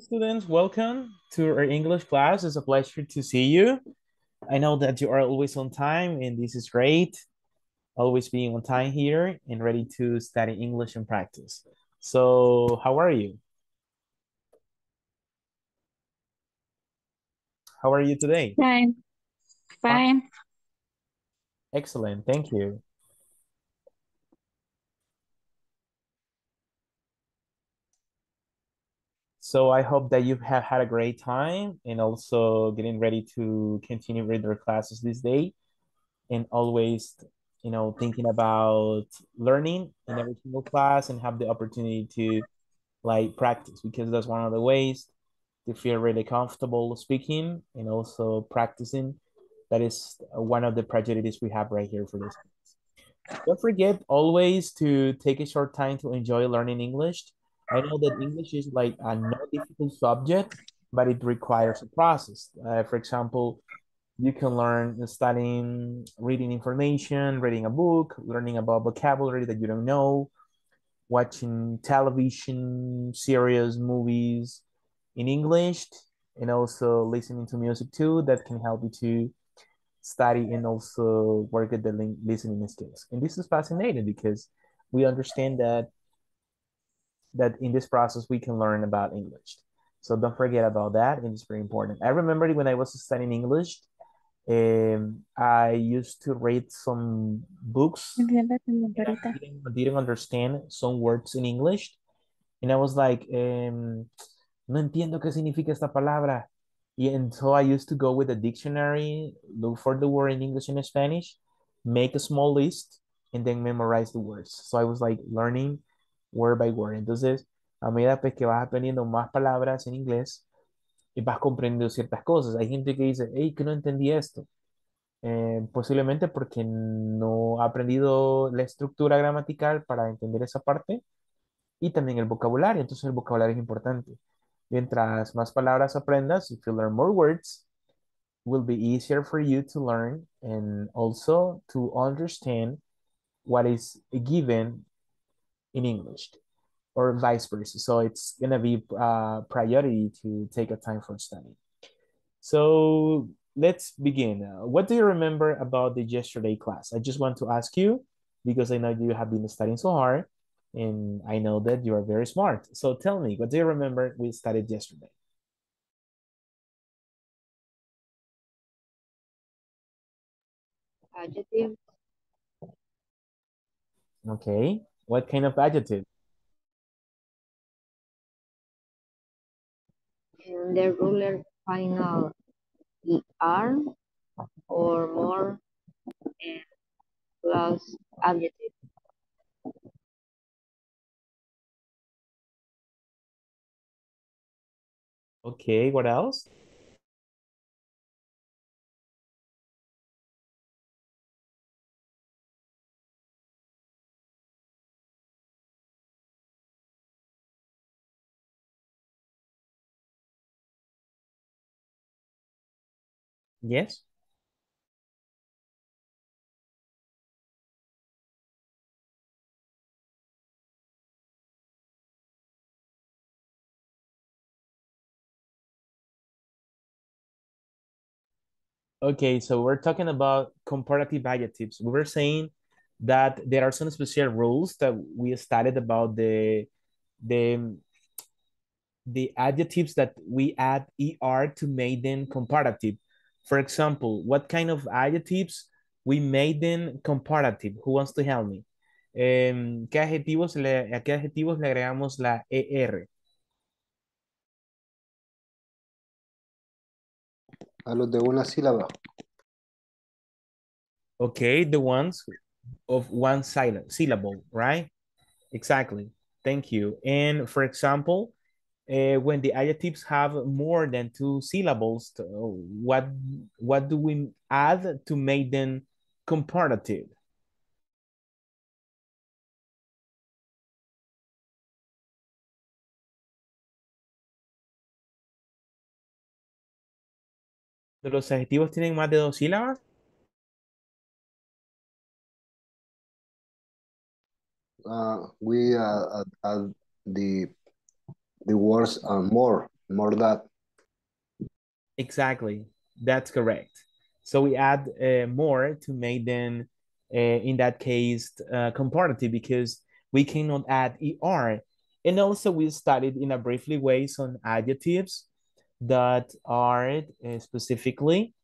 students, welcome to our English class. It's a pleasure to see you. I know that you are always on time and this is great. Always being on time here and ready to study English and practice. So how are you? How are you today? Fine. Fine. Excellent, thank you. So I hope that you have had a great time and also getting ready to continue with your classes this day and always, you know, thinking about learning in every single class and have the opportunity to like practice because that's one of the ways to feel really comfortable speaking and also practicing. That is one of the prejudices we have right here for this. Don't forget always to take a short time to enjoy learning English. I know that English is like a not difficult subject, but it requires a process. Uh, for example, you can learn studying, reading information, reading a book, learning about vocabulary that you don't know, watching television, series, movies in English, and also listening to music too. That can help you to study and also work at the listening skills. And this is fascinating because we understand that that in this process we can learn about English. So don't forget about that. It's very important. I remember when I was studying English, um, I used to read some books. I didn't, didn't, understand some words in English. And I was like, um, no entiendo qué significa esta palabra. And so I used to go with a dictionary, look for the word in English and Spanish, make a small list, and then memorize the words. So I was like learning word by word. Entonces, a medida pues, que vas aprendiendo más palabras en inglés, vas comprendiendo ciertas cosas. Hay gente que dice, hey, que no entendí esto. Eh, posiblemente porque no ha aprendido la estructura gramatical para entender esa parte y también el vocabulario. Entonces el vocabulario es importante. Mientras más palabras aprendas, if you learn more words, will be easier for you to learn and also to understand what is given in English or vice versa. So it's going to be a uh, priority to take a time for study. So let's begin. Uh, what do you remember about the yesterday class? I just want to ask you because I know you have been studying so hard and I know that you are very smart. So tell me, what do you remember we studied yesterday? Adjective. Okay. What kind of adjective? In the ruler final er or more and plus adjective. Okay, what else? Yes. Okay, so we're talking about comparative adjectives. We were saying that there are some special rules that we studied about the the the adjectives that we add er to make them comparative. For example, what kind of adjectives we made them comparative? Who wants to help me? Um, ¿qué adjetivos le, ¿A qué adjetivos le agregamos la ER? A los de una sílaba. Okay, the ones of one syllable, right? Exactly. Thank you. And for example, uh, when the adjectives have more than two syllables, what what do we add to make them comparative? ¿Los adjetivos tienen más de dos sílabas? Uh, we uh, add the the words are more more that. Exactly. That's correct. So we add uh, more to make them, uh, in that case, uh, comparative because we cannot add ER. And also we studied in a briefly way some adjectives that are uh, specifically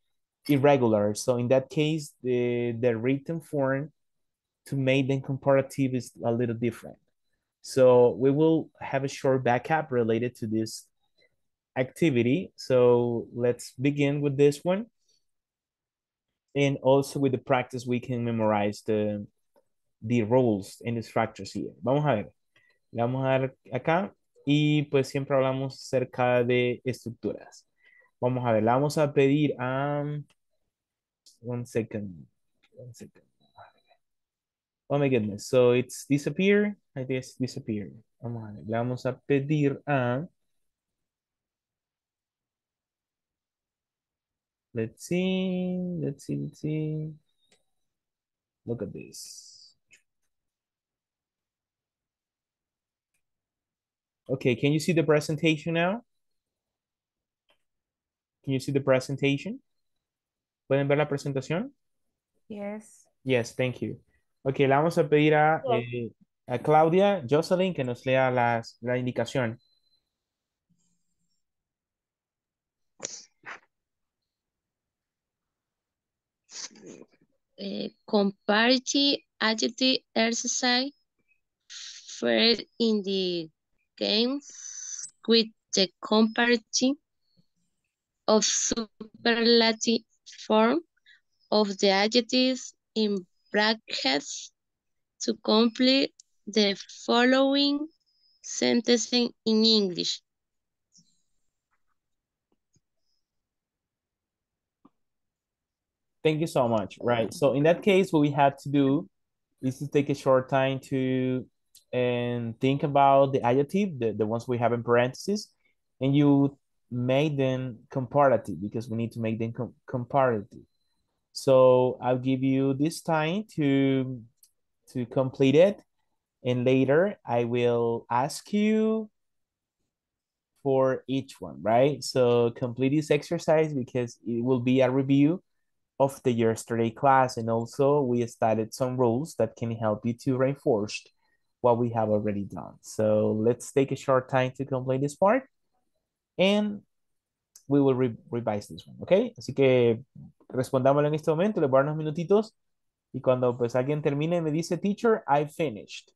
irregular. So in that case, the, the written form to make them comparative is a little different. So we will have a short backup related to this activity. So let's begin with this one. And also with the practice, we can memorize the, the roles and the structures here. Vamos a ver. Le vamos a dar acá y pues siempre hablamos acerca de estructuras. Vamos a ver, le vamos a pedir a... one second. One second. Oh my goodness. So it's disappear. I guess disappear. Vamos a ver. Le vamos a pedir a... Let's see, let's see, let's see. Look at this. Okay, can you see the presentation now? Can you see the presentation? ¿Pueden ver la presentación? Yes. Yes, thank you. Ok, le vamos a pedir a, eh, a Claudia Jocelyn que nos lea las, la indicación. uh, comparative adjective exercise first in the game with the comparative of superlative form of the adjectives in brackets to complete the following sentence in English. Thank you so much. Right. So in that case, what we had to do is to take a short time to and think about the adjective, the, the ones we have in parentheses, and you make them comparative because we need to make them com comparative. So I'll give you this time to to complete it. And later I will ask you for each one, right? So complete this exercise because it will be a review of the yesterday class. And also we started some rules that can help you to reinforce what we have already done. So let's take a short time to complete this part and we will re revise this one, okay? Así que respondámoslo en este momento, le voy a dar unos minutitos y cuando pues alguien termine me dice, teacher, I finished.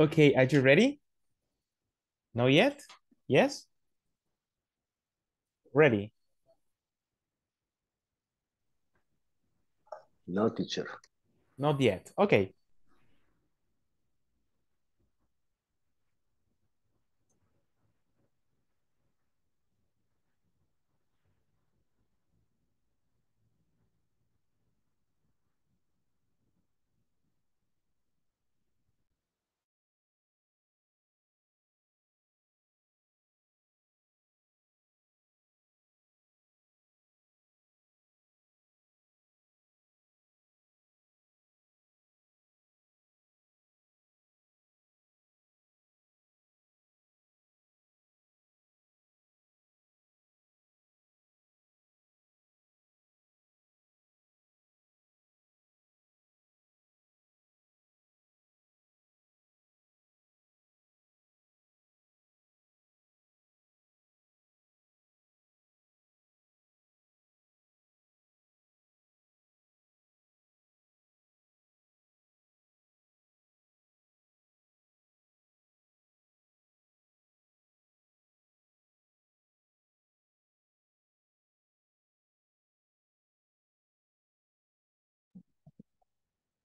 Okay, are you ready? No yet? Yes? Ready? No, teacher. Not yet. Okay.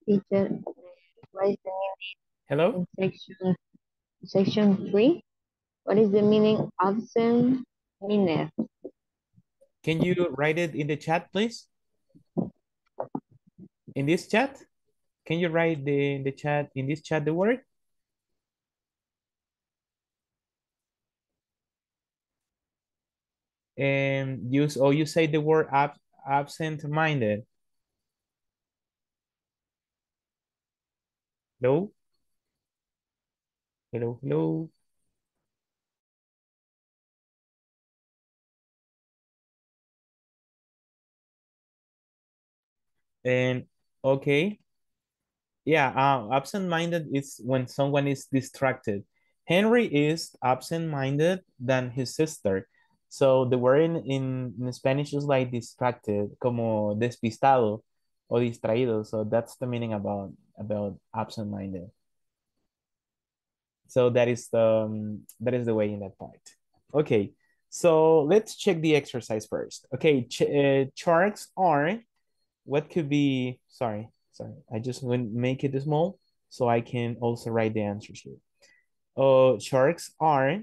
Teacher, what is the Hello? meaning in section, section three? What is the meaning absent minded? Can you write it in the chat, please? In this chat? Can you write the in the chat in this chat the word? And use or you say the word ab, absent-minded. Hello? Hello, hello. And okay. Yeah, uh, absent-minded is when someone is distracted. Henry is absent-minded than his sister. So the word in, in, in Spanish is like distracted, como despistado o distraído. So that's the meaning about, about absent-minded. So that is the um, that is the way in that part. Okay, so let's check the exercise first. Okay, ch uh, sharks are what could be sorry sorry I just want to make it small so I can also write the answers here. Uh, sharks are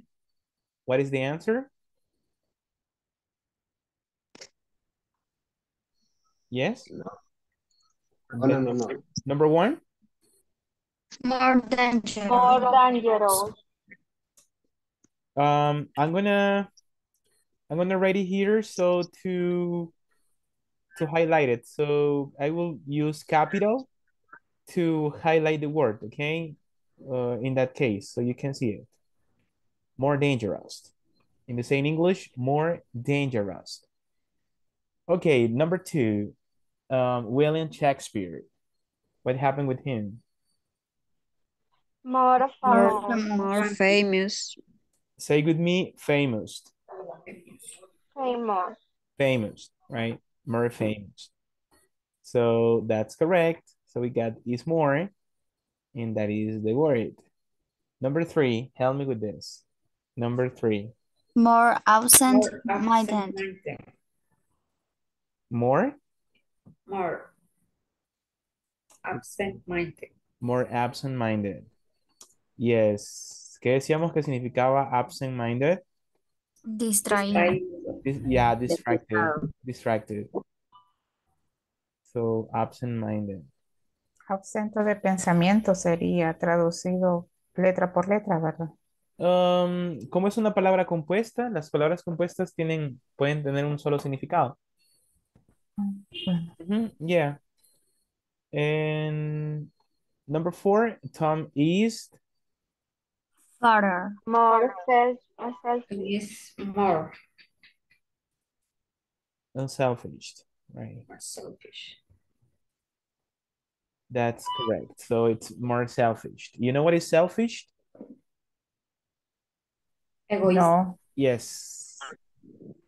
what is the answer? Yes. No, no, no, no. Number one. More dangerous. More dangerous. Um, I'm gonna I'm gonna write it here so to to highlight it. So I will use capital to highlight the word, okay? Uh, in that case, so you can see it. More dangerous. In the same English, more dangerous. Okay, number two, um, William Shakespeare. What happened with him? More More, famous. more famous. Say with me, famous. Famous. Famous, right? More famous. So that's correct. So we got is more, and that is the word. Number three, help me with this. Number three, More absent-minded. more, More absent-minded. more absent-minded. Yes. ¿Qué decíamos que significaba absent-minded? Distraído. Dis- yeah, distracted. Distracted. So, absent-minded. Ausento de pensamiento sería traducido letra por letra, ¿verdad? Um, como es una palabra compuesta, las palabras compuestas tienen, pueden tener un solo significado. Bueno, Mhm, yeah. And number four, Tom East. Father. More self, self, Is more, unselfish, right? more selfish. That's correct. So it's more selfish. You know what is selfish? Egoísta. no. Yes,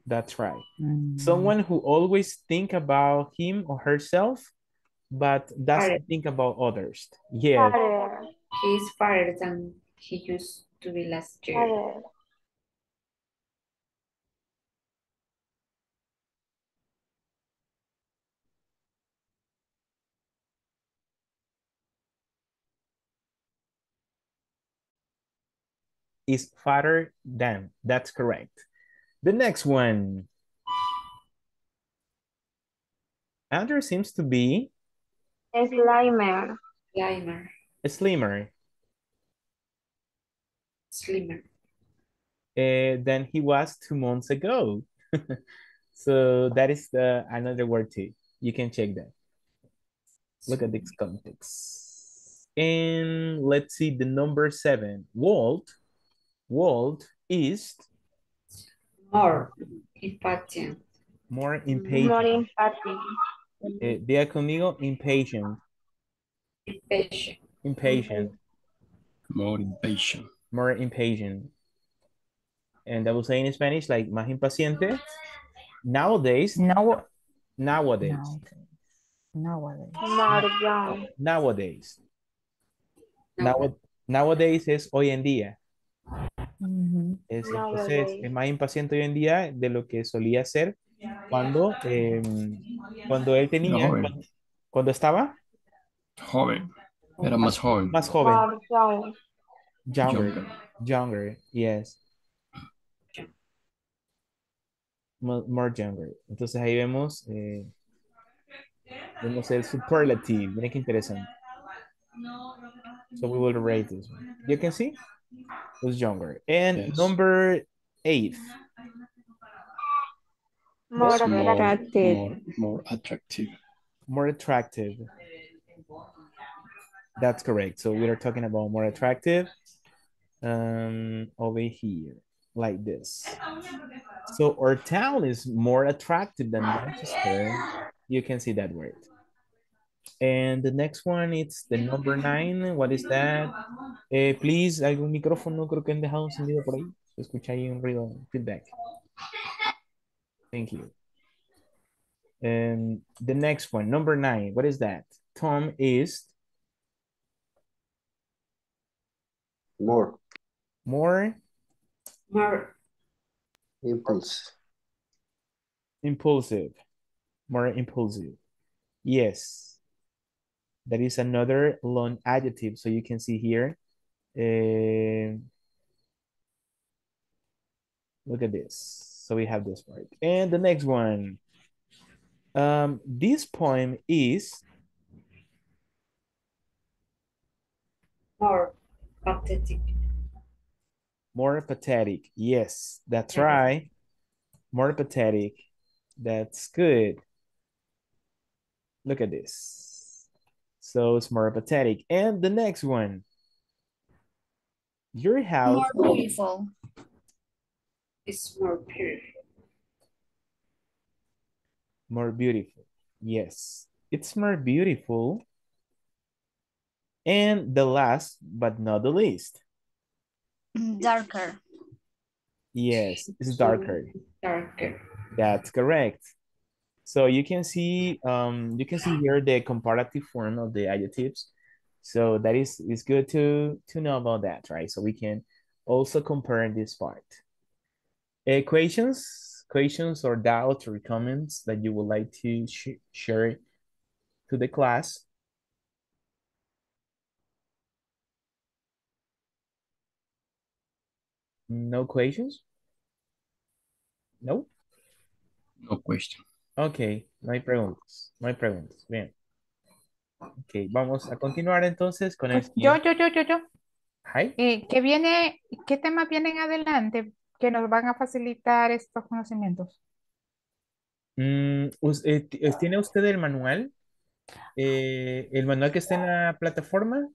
that's right. Mm, Someone who always think about him or herself, but doesn't Correct. think about others. Yeah. father. He is fatter than he used to be last year. Father. Is fatter than. That's correct. The next one. Andrew seems to be Slimer. Slimer. slimmer Slimmer. uh, than he was two months ago. so that is the another word too. You can check that. Look at this context. And let's see the number seven. Walt. Walt is More impatient. more impatient. More empathic. Eh, diga conmigo, impatient. Impatient. Impatient. More impatient. More impatient. And I will say in Spanish, like, más impaciente. Nowadays, No, nowadays, nowadays. Nowadays. More young. nowadays. No. Now- nowadays es hoy en día. Es, entonces, Nowadays. es más impaciente hoy en día de lo que solía ser cuando, em, cuando él tenía, joven. cuando, cuando estaba Joven. Era más joven. más joven. Younger. Younger. Younger, yes. Mo- More younger. Entonces ahí vemos, eh, vemos el superlative. Miren qué interesante. So we will rate this one. You can see? Was younger. And Yes. number eight. More more, attractive. more, more attractive. More attractive. That's correct. So we are talking about more attractive um, over here, like this. So our town is more attractive than Manchester. You can see that word. And the next one, it's the number nine. What is that? Eh, please, algún micrófono creo que han dejado encendido por ahí. Se escucha ahí un ruido, feedback. Thank you. And the next one, number nine, what is that? Tom is More more More impulse. impulsive. More impulsive. Yes. That is another long adjective. So you can see here. eh, look at this. So we have this part. And the next one. Um, this poem is more pathetic. more pathetic. Yes, that's right. More pathetic. That's good. Look at this. So it's more pathetic. And the next one. Your house More beautiful. It's more beautiful. more beautiful. Yes, it's more beautiful. And the last but not the least. Mm, darker. Yes, it's darker. Darker. That's correct. So you can see um you can see here the comparative form of the adjectives. So that is is good to to know about that, right? So we can also compare this part. Equations, questions or doubts or comments that you would like to sh share to the class. No questions? No? No question. Ok, no hay preguntas, no hay preguntas. Bien. Ok, vamos a continuar entonces con el Pues yo, yo, yo, yo, yo. Hi. Eh, ¿qué viene, qué temas vienen adelante que nos van a facilitar estos conocimientos? Mm, eh, eh, ¿tiene usted el manual? Eh, ¿el manual que está en la plataforma?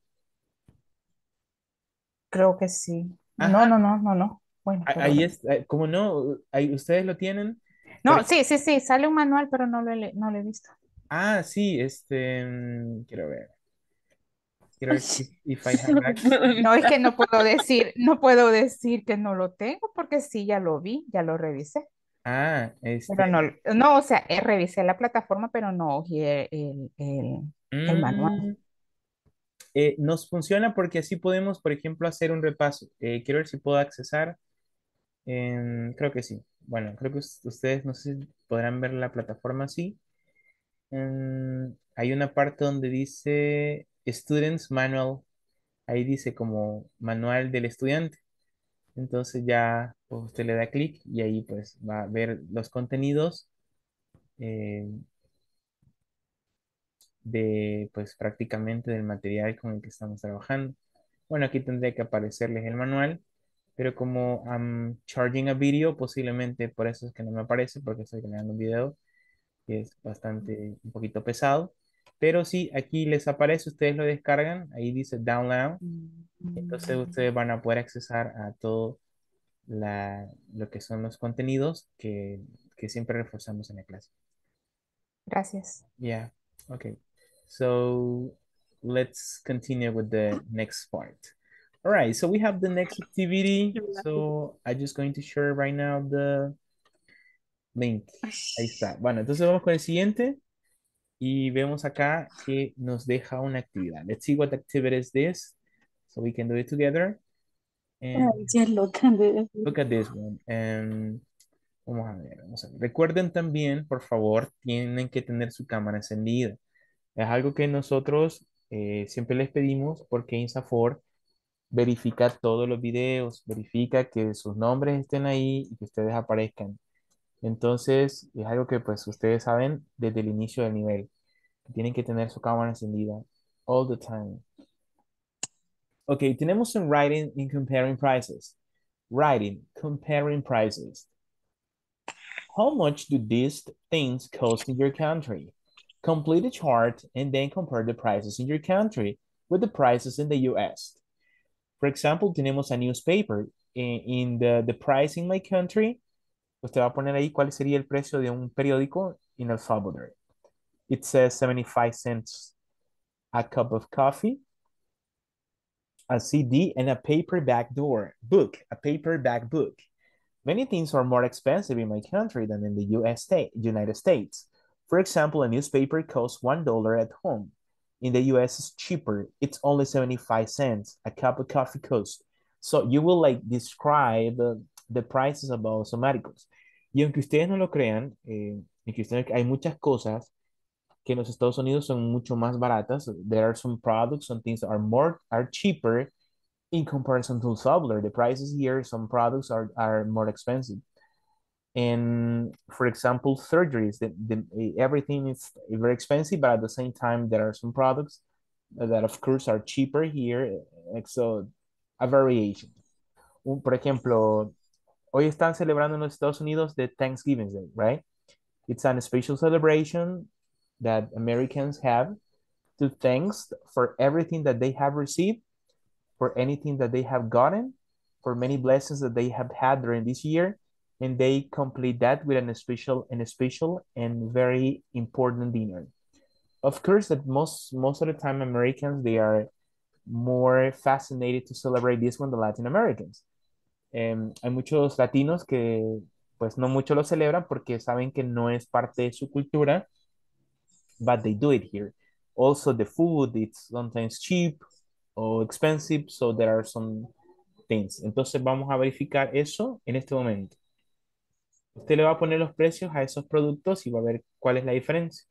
Creo que sí. Ajá. No, no, no, no, no. Bueno, Ah, pero- Ahí es, eh, ¿cómo no? Ahí, ¿ustedes lo tienen? No, sí, sí, sí, sale un manual, pero no lo he, no lo he visto. Ah, sí, este, mm, quiero ver. Quiero ver if I have. No, es que no puedo decir, no puedo decir que no lo tengo porque sí, ya lo vi, ya lo revisé. Ah, este, Pero no, no, o sea, eh, revisé la plataforma, pero no ojeé el, el, el manual. mm, Eh, nos funciona porque así podemos, por ejemplo, hacer un repaso. Eh, quiero ver si puedo accesar. Creo que sí. Bueno, creo que us- ustedes no sé si podrán ver la plataforma así. Hay una parte donde dice Students Manual. Ahí dice como manual del estudiante. Entonces ya pues, usted le da clic y ahí pues va a ver los contenidos eh, de pues prácticamente del material con el que estamos trabajando. Bueno, aquí tendría que aparecerles el manual, pero como I'm charging a video, posiblemente por eso es que no me aparece, porque estoy creando un video que es bastante, un poquito pesado. Pero sí, aquí les aparece, ustedes lo descargan, ahí dice download, entonces ustedes van a poder accesar a todo la, lo que son los contenidos que, que siempre reforzamos en la clase. Gracias. Yeah, okay. So let's continue with the next part. All right, so we have the next activity. So I'm just going to share right now the link. Ahí está. Bueno, entonces vamos con el siguiente y vemos acá que nos deja una actividad. Let's see what activity is this so we can do it together. And look at this one. And vamos a ver, vamos a ver. Recuerden también, por favor, tienen que tener su cámara encendida. Es algo que nosotros eh, siempre les pedimos porque INSAFOR verifica todos los videos, verifica que sus nombres estén ahí y que ustedes aparezcan. Entonces, es algo que pues ustedes saben desde el inicio del nivel. Tienen que tener su cámara encendida all the time. Ok, tenemos un writing in comparing prices. Writing, comparing prices. How much do these things cost in your country? Complete a chart and then compare the prices in your country with the prices in the US. For example, tenemos a newspaper. In, in the, the price in my country, usted va a poner ahí cuál sería el precio de un periódico in El Salvador. It says 75 cents a cup of coffee, a CD, and a paperback door book, a paperback book. Many things are more expensive in my country than in the US state, United States. For example, a newspaper costs $1 at home. In the US, is cheaper. It's only 75 cents. A cup of coffee costs. So you will like describe the prices about somáticos. Y aunque ustedes no lo crean, eh, que ustedes, hay muchas cosas que en los Estados Unidos son mucho más baratas. There are some products, some things are more, are cheaper in comparison to Subler. The prices here, some products are, are more expensive. And for example, surgeries, the, the, everything is very expensive, but at the same time, there are some products that of course are cheaper here. So a variation. Un, por ejemplo, hoy están celebrando en los Estados Unidos the Thanksgiving Day, right? It's a special celebration that Americans have to thanks for everything that they have received, for anything that they have gotten, for many blessings that they have had during this year, and they complete that with an special and special and very important dinner. Of course, that most most of the time Americans they are more fascinated to celebrate this one than Latin Americans. Um, hay muchos latinos que pues no mucho lo celebran porque saben que no es parte de su cultura, but they do it here. Also, the food it's sometimes cheap or expensive, so there are some things. Entonces vamos a verificar eso en este momento. Usted le va a poner los precios a esos productos y va a ver cuál es la diferencia.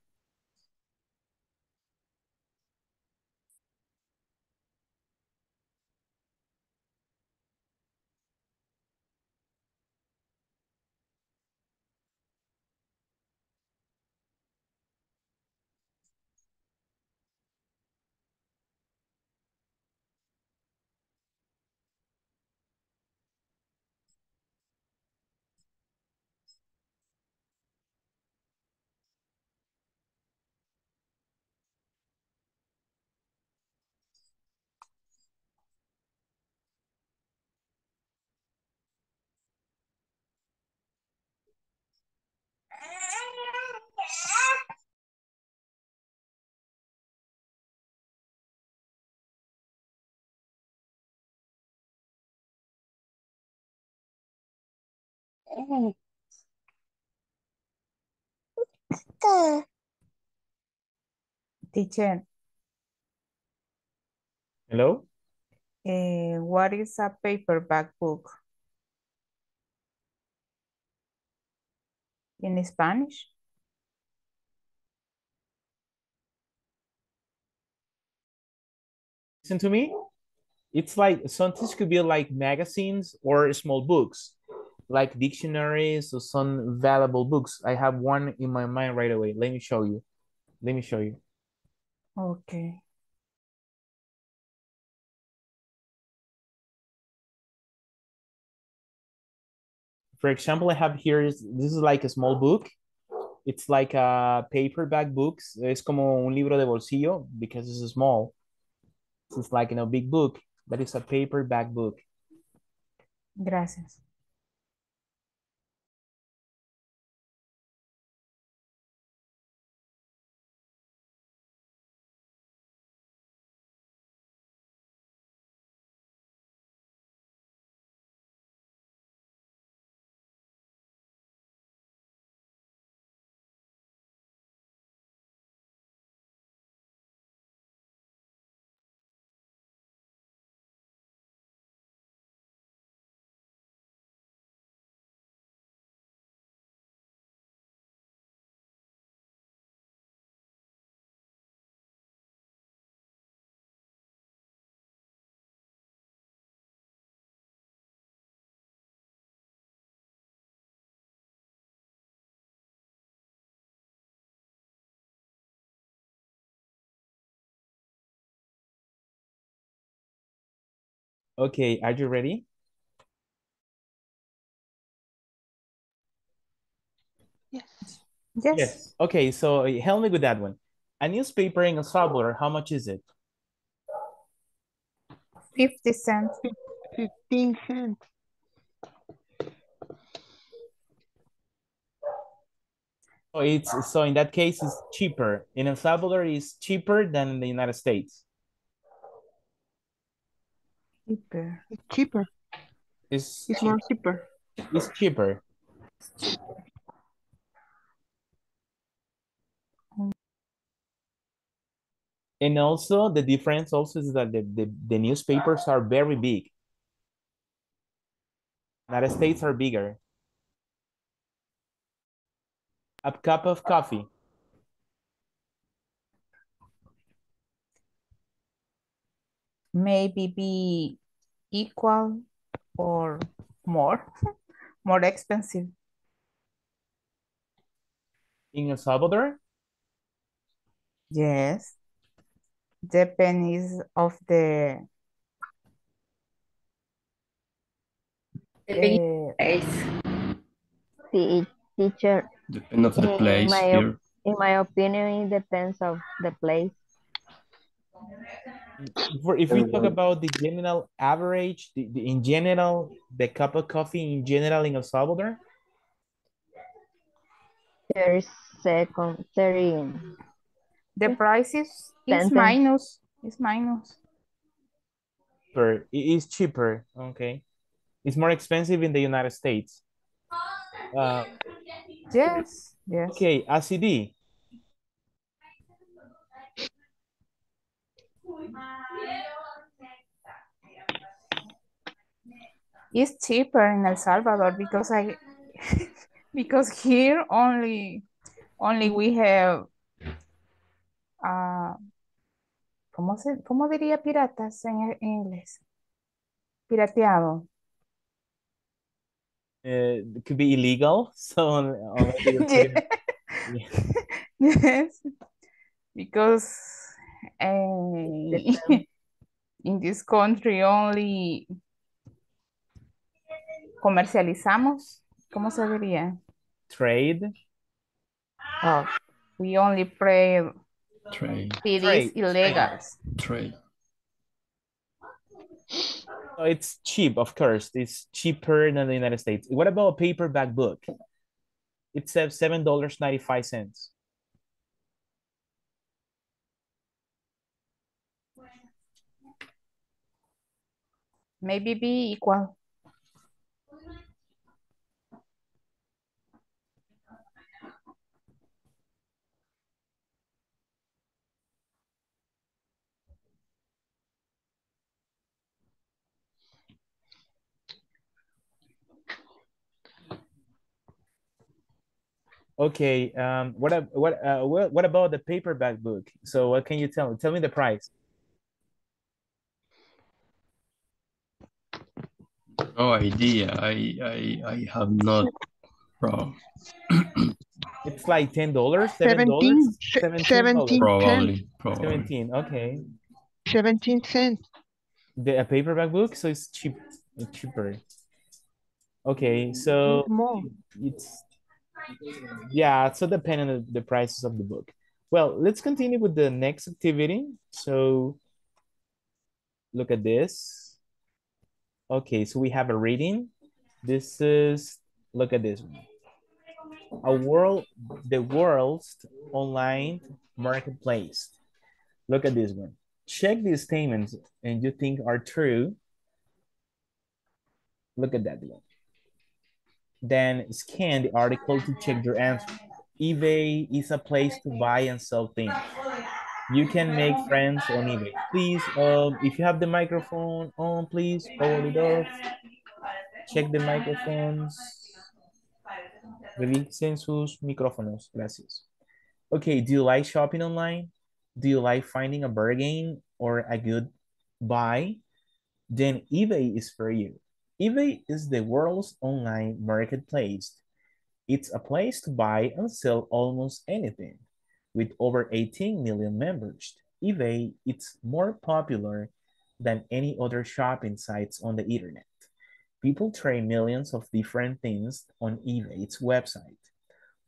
Teacher, Hello? Eh, what is a paperback book? In Spanish? Listen to me. It's like sometimes could be like magazines or small books, like dictionaries or some valuable books. I have one in my mind right away. Let me show you. Let me show you. Okay. For example, I have here, is- this is like a small book. It's like a paperback books. Es como un libro de bolsillo because it's small. It's like in a big book, but it's a paperback book. Gracias. Okay, are you ready? Yes. Yes. yes. Okay, so uh, help me with that one. A newspaper in El Salvador, how much is it? 50 cents. 15 cents. So it's so in that case it's cheaper. In El Salvador it's cheaper than in the United States. Cheaper. It's cheaper. It's It's more cheaper. it's cheaper. And also the difference also is that the, the, the newspapers are very big. United States are bigger. A cup of coffee. Maybe be equal or more, more expensive. In El Salvador, Yes. Depends of the Depending uh, place. See, teacher, Depend of the In place my here. in my opinion, it depends of the place. For if we talk about the general average, the, the, in general, the cup of coffee in general in El Salvador, Thirty second, thirty. the price is, is minus. Is minus. per it is cheaper. Okay, it's more expensive in the United States. Uh, Yes. Yes. okay, ACD. It's cheaper in El Salvador because I because here only only we have uh, ¿cómo se, cómo diría piratas en, en inglés? Pirateado. Uh, it could be illegal. So yeah. Yes. Because eh, in this country only comercializamos, ¿cómo se diría? trade, Oh, we only pray Trade, CDs Trade, illegal. trade. so it's cheap, of course. It's cheaper than the United States. What about a paperback book? It says seven dollars ninety five cents. maybe be equal. Okay, um, what, what, uh, what, what about the paperback book? So what can you tell, tell me the price? No idea. I I I have not bro. It's like ten dollars, seven 17, dollars, seventeen 17 Probably, probably. seventeen. Okay, 17 cents. the a paperback book, so it's cheap, cheaper. Okay, so mm, More. it's yeah, so depending on the, the prices of the book. Well, let's continue with the next activity. So look at this. Okay, so we have a reading. This is look at this one. A world, the world's online marketplace. Look at this one. Check these statements and you think are true. Look at that one. Then scan the article to check your answer. eBay is a place to buy and sell things. You can make friends on eBay. Please, um, if you have the microphone on, please hold it off. Check the microphones. Revisen sus micrófonos. Gracias. Okay, do you like shopping online? Do you like finding a bargain or a good buy? Then eBay is for you. eBay is the world's online marketplace. It's a place to buy and sell almost anything. With over 18 million members, eBay is more popular than any other shopping sites on the internet. People trade millions of different things on eBay's website,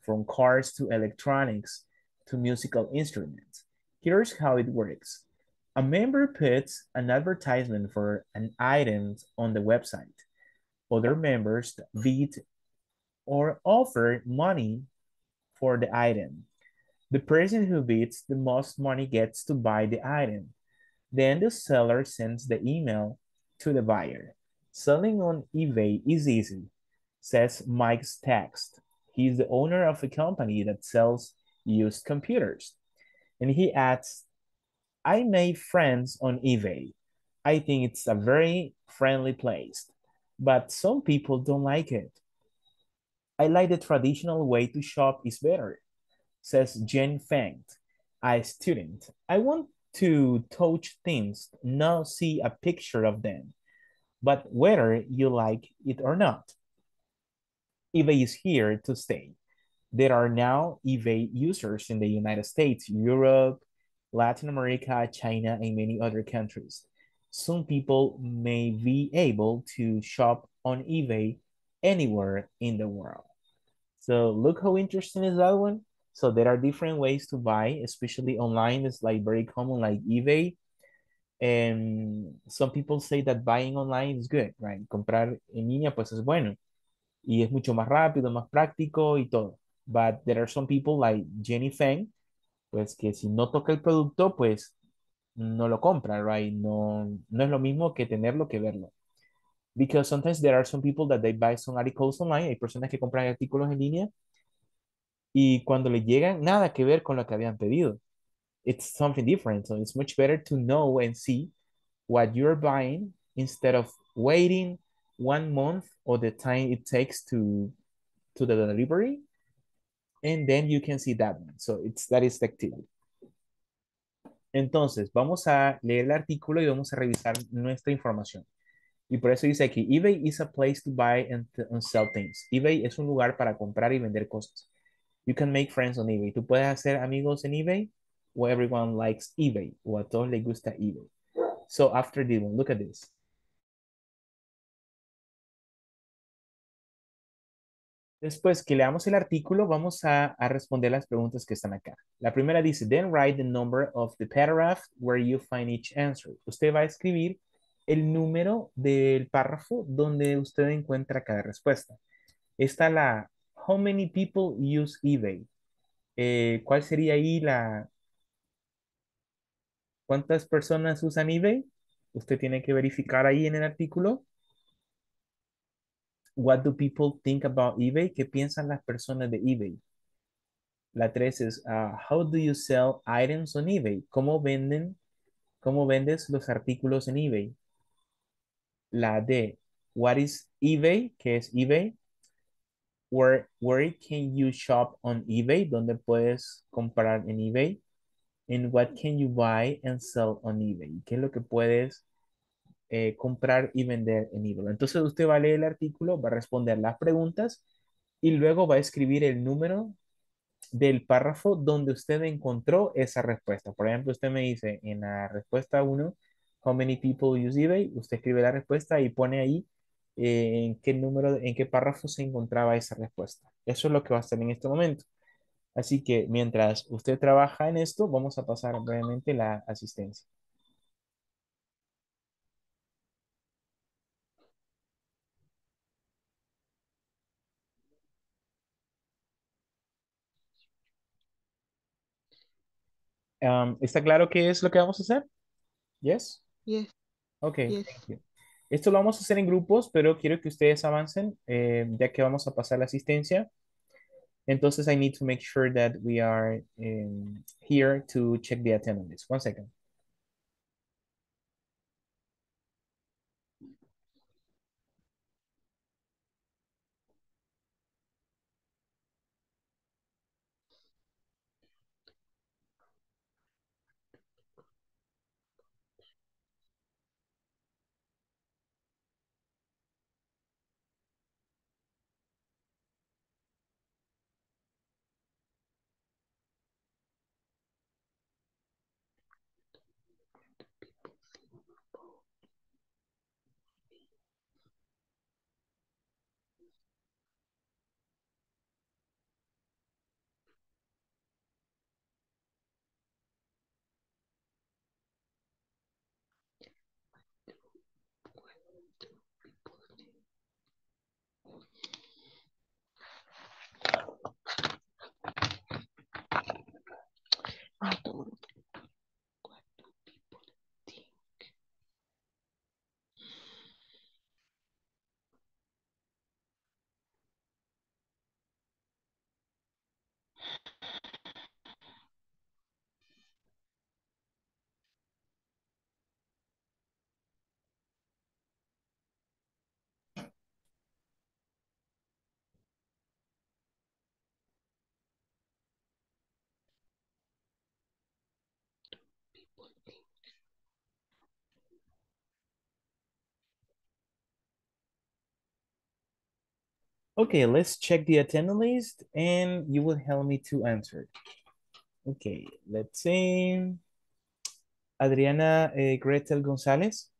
from cars to electronics to musical instruments. Here's how it works. A member puts an advertisement for an item on the website. Other members bid or offer money for the item. The person who bids the most money gets to buy the item. Then the seller sends the email to the buyer. Selling on eBay is easy, says Mike's text. He's the owner of a company that sells used computers. And he adds, I made friends on eBay. I think it's a very friendly place, but some people don't like it. I like the traditional way to shop is better, says Jen Feng, a student. I want to touch things, not see a picture of them, but whether you like it or not. eBay is here to stay. There are now eBay users in the United States, Europe, Latin America, China, and many other countries. Some people may be able to shop on eBay anywhere in the world. So look how interesting is that one. So there are different ways to buy, especially online. It's like very common, like eBay. And some people say that buying online is good, right? Comprar en línea, pues es bueno. Y es mucho más rápido, más práctico y todo. But there are some people like Jenny Feng, pues que si no toca el producto, pues no lo compra, right? No, no es lo mismo que tenerlo que verlo. Because sometimes there are some people that they buy some articles online. Hay personas que compran artículos en línea y cuando le llegan, nada que ver con lo que habían pedido. It's something different. So it's much better to know and see what you're buying instead of waiting one month or the time it takes to, to the delivery. And then you can see that one. So it's, that is the activity. Entonces, vamos a leer el artículo y vamos a revisar nuestra información. Y por eso dice aquí, eBay is a place to buy and, sell things. eBay es un lugar para comprar y vender cosas. You can make friends on eBay. Tú puedes hacer amigos en eBay o everyone likes eBay o a todos les gusta eBay. So after this one, look at this. Después que leamos el artículo, vamos a, a, responder las preguntas que están acá. La primera dice, then write the number of the paragraph where you find each answer. Usted va a escribir el número del párrafo donde usted encuentra cada respuesta. Está la, how many people use eBay? Eh, ¿Cuál sería ahí la, cuántas personas usan eBay? Usted tiene que verificar ahí en el artículo. What do people think about eBay? ¿Qué piensan las personas de eBay? La tres es, uh, how do you sell items on eBay? ¿Cómo venden, cómo vendes los artículos en eBay? La D, what is eBay? ¿Qué es eBay? Where, where can you shop on eBay? ¿Dónde puedes comprar en eBay? And what can you buy and sell on eBay? ¿Qué es lo que puedes eh, comprar y vender en eBay? Entonces usted va a leer el artículo, va a responder las preguntas y luego va a escribir el número del párrafo donde usted encontró esa respuesta. Por ejemplo, usted me dice en la respuesta 1, how many people use eBay? Usted escribe la respuesta y pone ahí en qué número, en qué párrafo se encontraba esa respuesta. Eso es lo que va a hacer en este momento. Así que mientras usted trabaja en esto, vamos a pasar brevemente la asistencia. Um, ¿Está claro qué es lo que vamos a hacer? Yes. Yes. Ok, Yes. thank you. Esto lo vamos a hacer en grupos, pero quiero que ustedes avancen, eh, ya que vamos a pasar la asistencia. Entonces, I need to make sure that we are um, here to check the attendance. One second. Okay, let's check the attendance list and you will help me to answer. Okay, let's see. Adriana eh, Gretel González.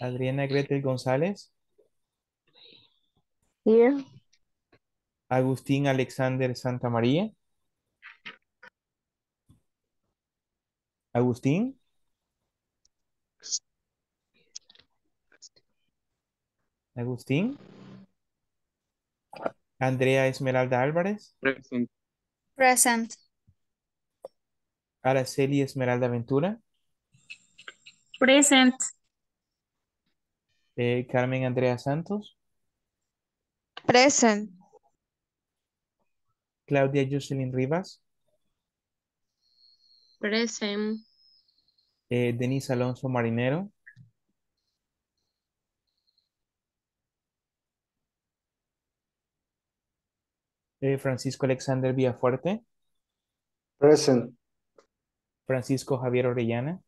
Adriana Gretel González. Here. Agustín Alexander Santa María. Agustín. Agustín. Andrea Esmeralda Álvarez. Present. Present. Araceli Esmeralda Ventura. Present. eh, Carmen Andrea Santos. Present. Claudia Jocelyn Rivas. Present. eh, Denise Alonso Marinero. Eh, Francisco Alexander Villafuerte. Present. Francisco Javier Orellana.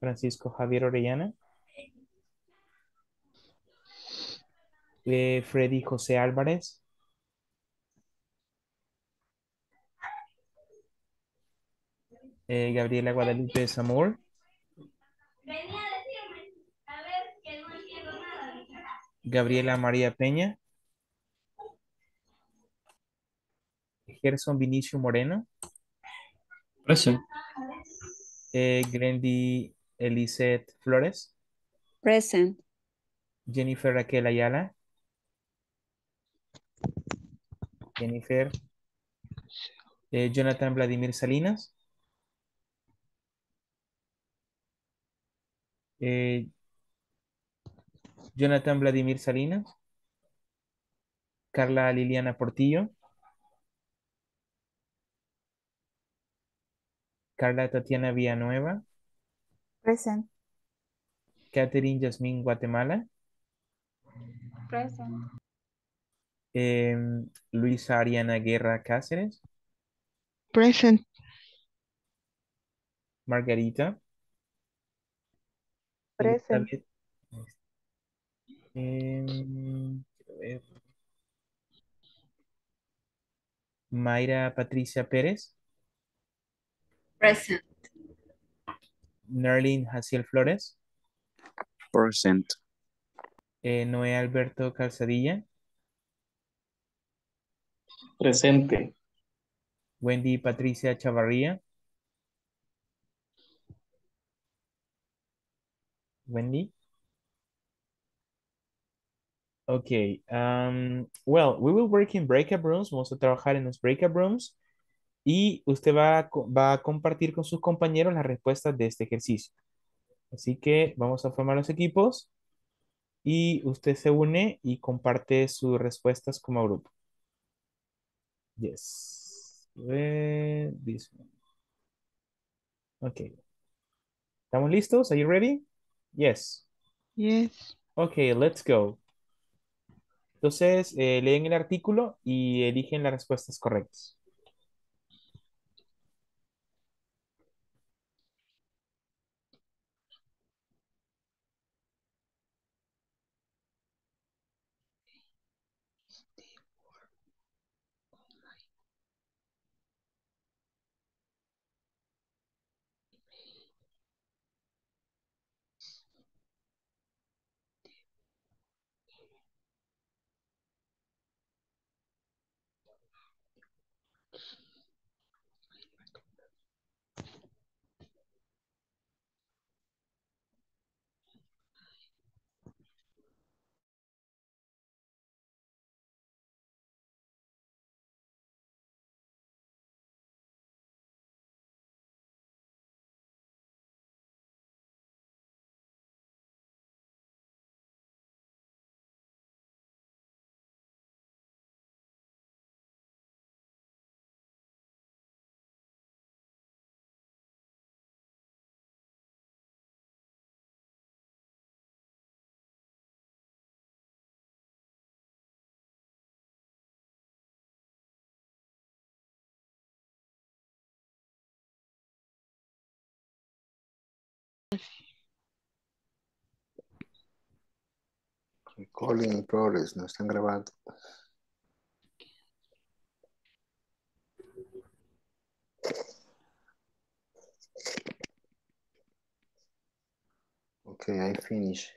Francisco Javier Orellana. Eh, Freddy José Álvarez. Eh, Gabriela Guadalupe Zamor. Gabriela María Peña. Gerson Vinicio Moreno. Present. eh, Grendy Eliseth Flores. Present. Jennifer Raquel Ayala. Jennifer. eh, Jonathan Vladimir Salinas. eh, Jonathan Vladimir Salinas. Carla Liliana Portillo. Carla Tatiana Villanueva. Present. Catherine Yasmín Guatemala. Present. Em, Luisa Ariana Guerra Cáceres. Present. Margarita. Present. Em. Mayra Patricia Pérez. Present. Nerlin Jaciel Flores. Present. Eh, Noé Alberto Calzadilla. Presente. Wendy Patricia Chavarría. Wendy. Okay. Um, well, we will work in breakout rooms. Vamos a trabajar en los breakout rooms. Y usted va a, va a compartir con sus compañeros las respuestas de este ejercicio. Así que vamos a formar los equipos. Y usted se une y comparte sus respuestas como grupo. Yes. This one. Okay. ¿Estamos listos? Are you ready? Yes. Yes. Okay, let's go. Entonces, eh, leen el artículo y eligen las respuestas correctas. Recording in progress, no están grabando. Okay, I finish.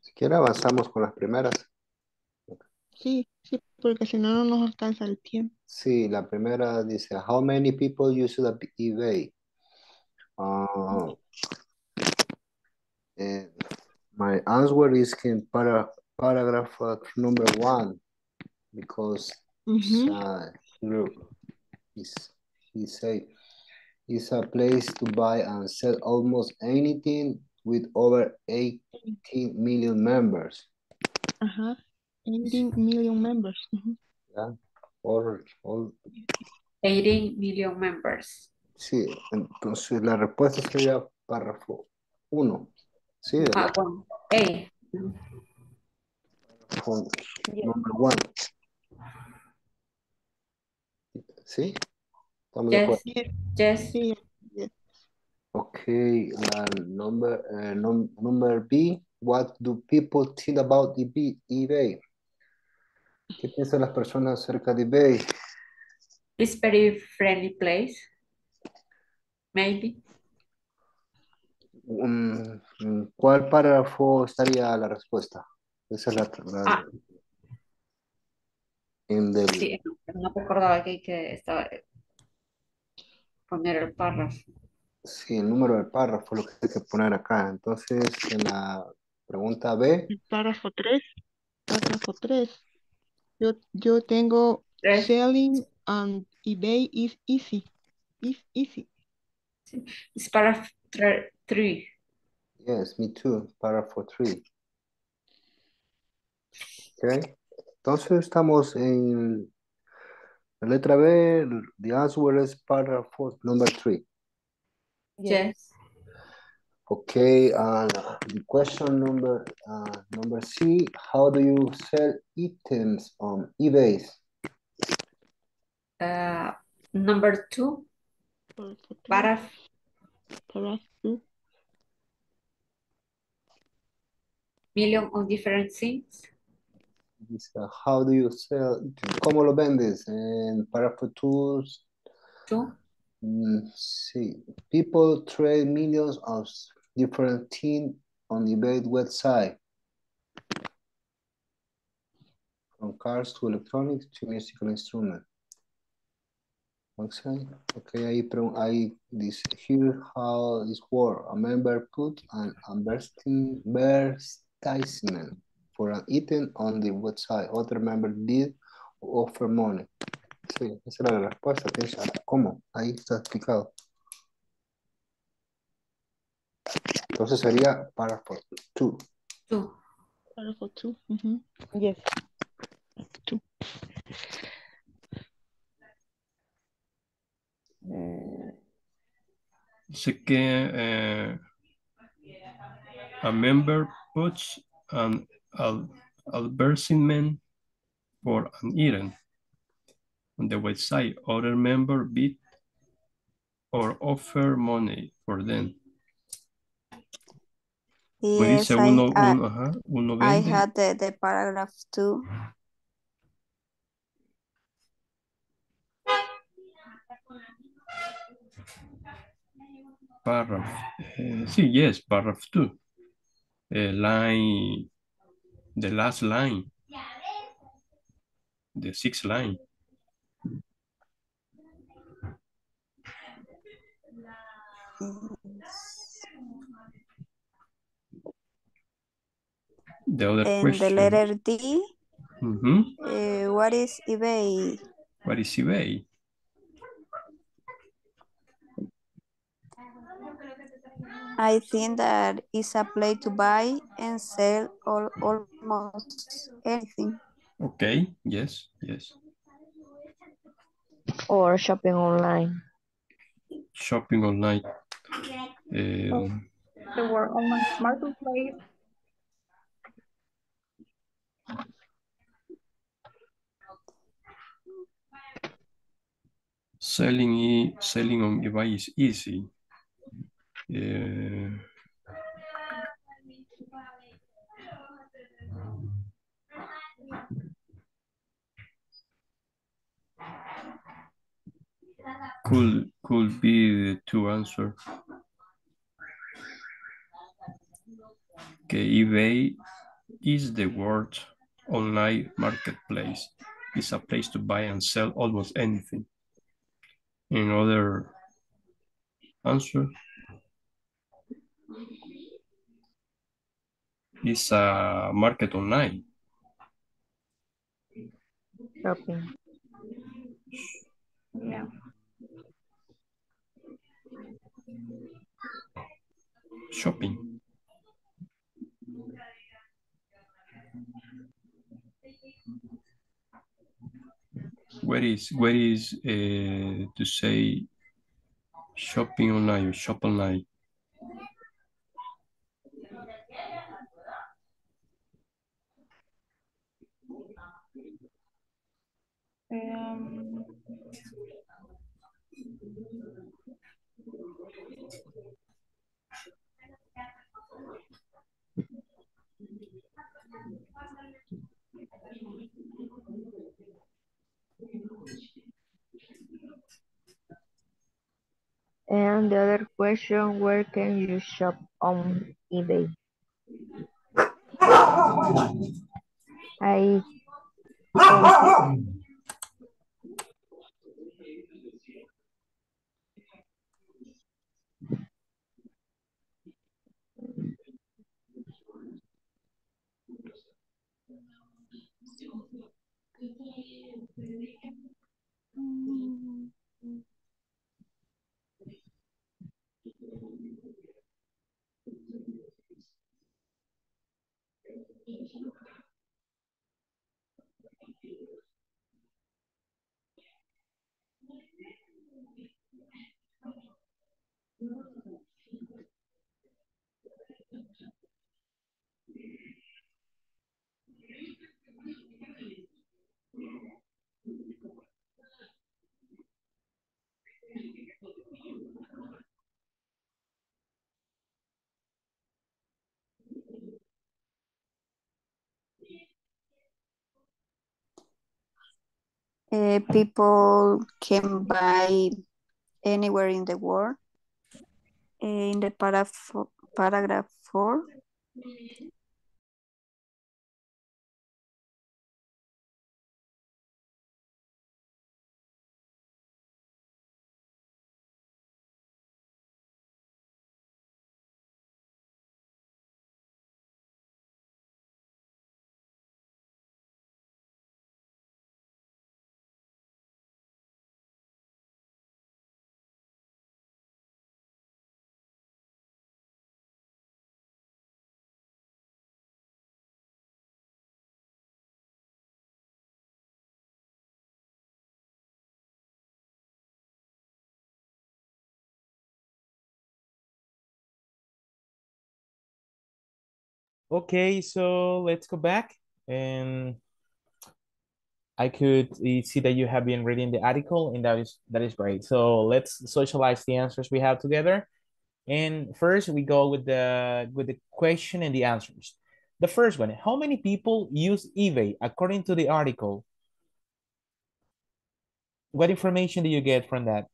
Si quiere avanzamos con las primeras. Sí, sí, porque si no, no nos alcanza el tiempo. Sí, la primera dice, how many people use the eBay? Uh, and my answer is in para, paragraph uh, number one because Ujú. uh, here is he say it's a place to buy and sell almost anything with over 18 million members. Ajá. 18 million members. Ujú. Yeah, all, all, 18 million members. sí, entonces la respuesta sería párrafo uno. Sí, Ah, number one. ¿Sí? ¿Estamos de Yes. acuerdo? Uh, number uh, num number B. What do people think about eBay? eBay? ¿Qué piensan las personas acerca de eBay? It's very friendly place. Maybe. ¿En cuál párrafo estaría la respuesta? Esa es la... la- Ah. en del, Sí, no recordaba aquí que estaba poner el párrafo. sí, el número del párrafo lo que hay que poner acá. Entonces, en la pregunta B, El párrafo 3. Párrafo 3. Yo, yo tengo Tres. selling on eBay is easy. Is easy. It's paragraph tre- three. yes, me too, párrafo 3. Ok, entonces estamos en la letra B, the answer is párrafo number 3. Yes. Okay, and the question number uh, number C, how do you sell items on eBay? Uh, number two, Párrafo 3. Paragraph Párrafo 2. million of different things. Dice, how do you sell? ¿Cómo lo vendes? En párrafo 2, Two. mm, sí. People trade millions of different things on eBay website. From cars to electronics to musical instruments. Okay, okay, ahí, ahí dice, here how this work. A member put an advertisement for an item on the website. Other member did offer money. Sí, esa era la respuesta. ¿Cómo? Ahí está explicado. Entonces sería párrafo 2. Two. Párrafo 2. ujú. Yes. 2. Dice que eh, a member puts an advertisement for an item on the website. Other member bid or offer money for them. Yes, I, uno, I, uno, I had the, the paragraph too. Paragraph. eh, sí, yes, paragraph two. Eh, line, the last line. The sixth line. The other And the letter D, Mhm. uh, what is eBay? What is eBay? I think that it's a place to buy and sell all, almost anything. Okay, yes, yes. Or shopping online. Shopping online. Um, The word online marketplace. selling e selling on eBay is easy. Uh, could could be the two answer. Okay, eBay is the word online marketplace. It's a place to buy and sell almost anything. Another answer is a market online. Shopping. Yeah. Shopping. Where is where is uh, to say shopping online, shop online? Um, And the other question, where can you shop on eBay? I don't Uh, people can buy anywhere in the world. Uh, in the paraph paragraph four, Okay, so let's go back and I could see that you have been reading the article and that is that is great. So let's socialize the answers we have together. And first we go with the with the question and the answers. The first one, how many people use eBay according to the article? What information do you get from that?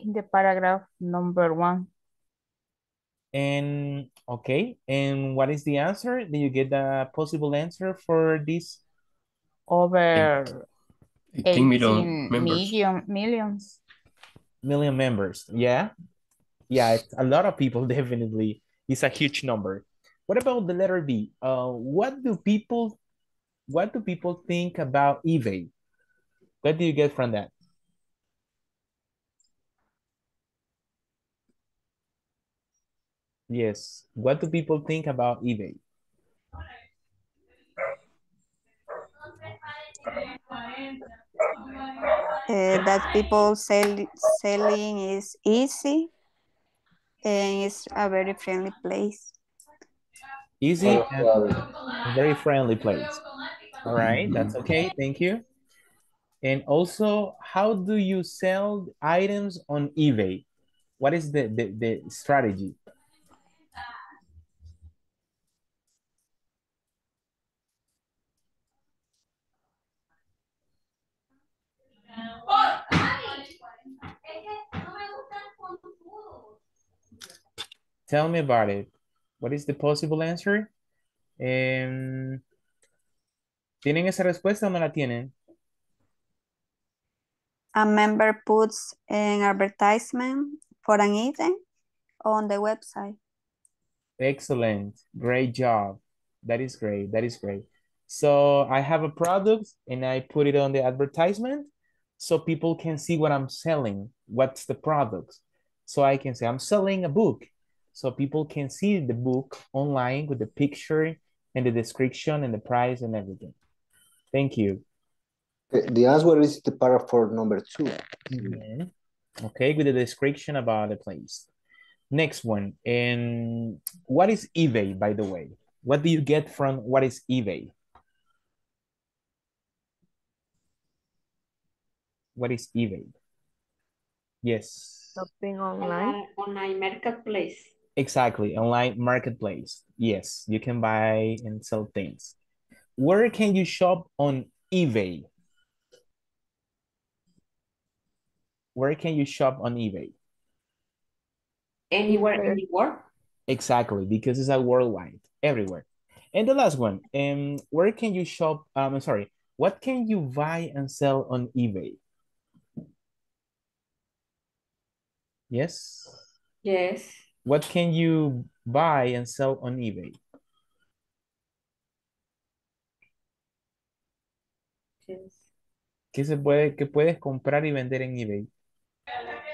In the paragraph number one, And okay, and what is the answer? Do you get the possible answer for this? over 18 million 18 members. million, million members. Yeah. Yeah, it's a lot of people definitely. It's a huge number. What about the letter B? Uh, what do people what do people think about eBay? What do you get from that? Yes. What do people think about eBay? uh, that people sell, selling is easy and it's a very friendly place. Easy and very friendly place. All right, that's okay. Thank you. And also, how do you sell items on eBay? What is the, the, the strategy? Tell me about it. What is the possible answer? Em, ¿Tienen esa respuesta o no la tienen? A member puts an advertisement for an item on the website. Excellent. Great job. That is great. That is great. So I have a product and I put it on the advertisement so people can see what I'm selling. What's the product? So I can say I'm selling a book. So people can see the book online with the picture and the description and the price and everything. Thank you. The answer is the paragraph number two. Mhm. Okay, with the description about the place. Next one. And what is eBay, by the way? What do you get from what is eBay? What is eBay? Yes, Shopping online. Online marketplace. Exactly. Online marketplace. Yes, you can buy and sell things. Where can you shop on eBay? Where can you shop on eBay? Anywhere in the world? Exactly, because it's a worldwide, everywhere. And the last one, um, where can you shop? Um, I'm sorry, what can you buy and sell on eBay? Yes. Yes. What can you buy and sell on eBay? Yes. ¿Qué se puede, qué puedes comprar y vender en eBay?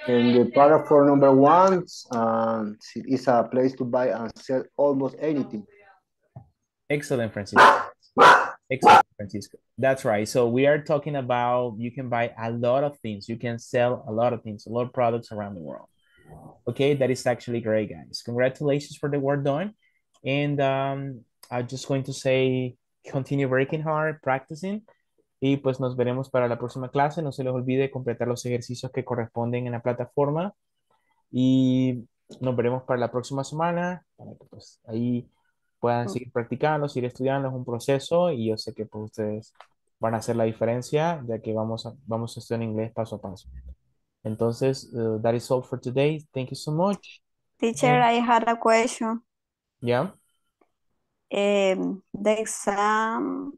And the paragraph for number one um, is a place to buy and sell almost anything. Excellent, Francisco. Excellent, Francisco. That's right. So we are talking about you can buy a lot of things. You can sell a lot of things, a lot of products around the world. Okay, that is actually great, guys. Congratulations for the work done. And um, I'm just going to say, continue working hard, practicing. Y pues nos veremos para la próxima clase. No se les olvide completar los ejercicios que corresponden en la plataforma. Y nos veremos para la próxima semana, para que pues ahí puedan seguir practicando, seguir estudiando. Es un proceso y yo sé que pues ustedes van a hacer la diferencia, ya que vamos a, vamos a estudiar inglés paso a paso. Entonces, uh, that is all for today. Thank you so much. Teacher, I had a question. Yeah. Um, the exam,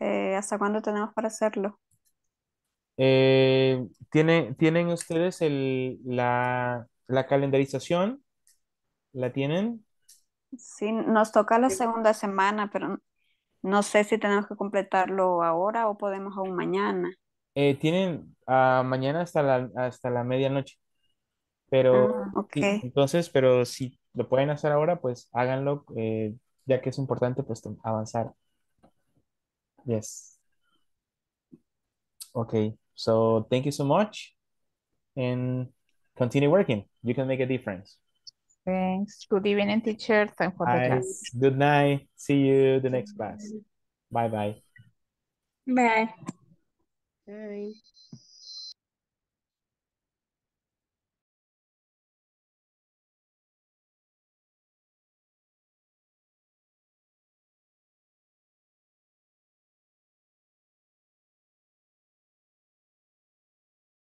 eh, ¿hasta cuándo tenemos para hacerlo? Eh, ¿tiene- ¿tienen ustedes el, la, la calendarización? ¿La tienen? Sí, nos toca la segunda semana, pero no sé si tenemos que completarlo ahora o podemos aún mañana. Eh, tienen ah, mañana hasta la, hasta la medianoche. Pero, Ah, ok. entonces, pero si lo pueden hacer ahora, pues háganlo, eh, ya que es importante, pues avanzar. Yes. Okay, so thank you so much and continue working. You can make a difference. Thanks. Good evening, teacher. Time for the Bye. class. Good night. See you the next class. Bye bye. Bye. Bye.